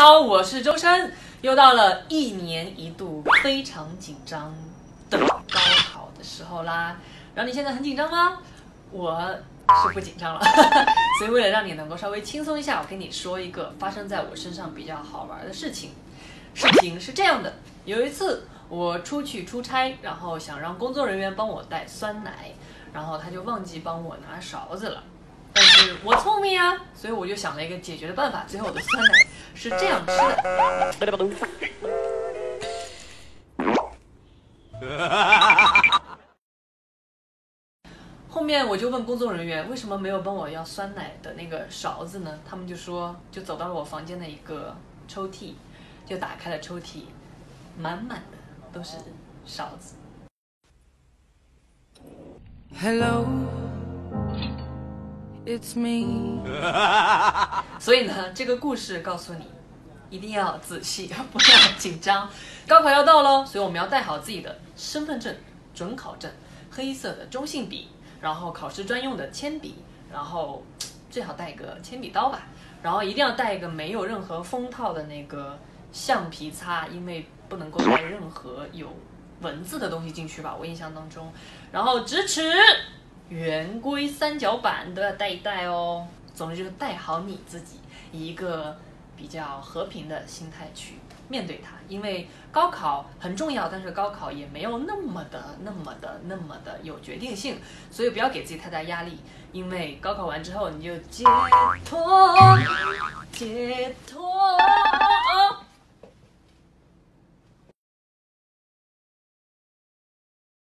我是周深，又到了一年一度非常紧张的高考的时候啦。然后你现在很紧张吗？我是不紧张了，所以为了让你能够稍微轻松一下，我跟你说一个发生在我身上比较好玩的事情。事情是这样的，有一次我出去出差，然后想让工作人员帮我带酸奶，然后他就忘记帮我拿勺子了。我聪明啊，所以我就想了一个解决的办法。最后我的酸奶是这样吃的。后面我就问工作人员为什么没有帮我要酸奶的那个勺子呢？他们就说，就走到了我房间的一个抽屉，就打开了抽屉，满满的都是勺子。Hello, it's me. 所以呢，这个故事告诉你，一定要仔细，不要紧张。高考要到喽，所以我们要带好自己的身份证、准考证、黑色的中性笔，然后考试专用的铅笔，然后最好带一个铅笔刀吧，然后一定要带一个没有任何封套的那个橡皮擦，因为不能够带任何有文字的东西进去吧，我印象当中。然后直尺、圆规、三角板都要带一带哦。总之就是带好你自己，以一个比较和平的心态去面对它。因为高考很重要，但是高考也没有那么的、那么的、那么的有决定性，所以不要给自己太大压力。因为高考完之后你就解脱，解脱。